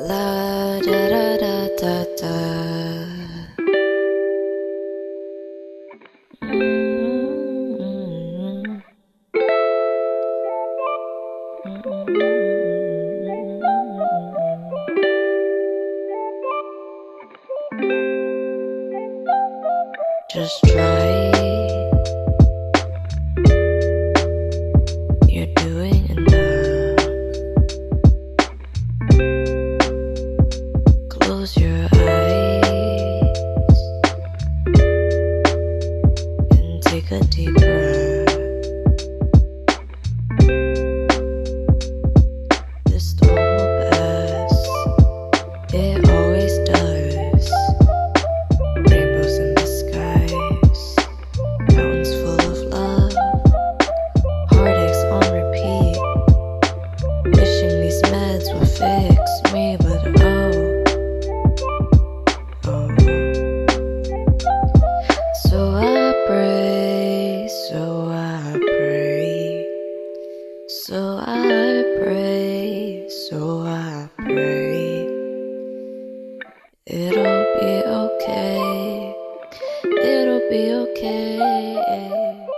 La da da da da da. Just try. Take a deep breath. It'll be okay. It'll be okay.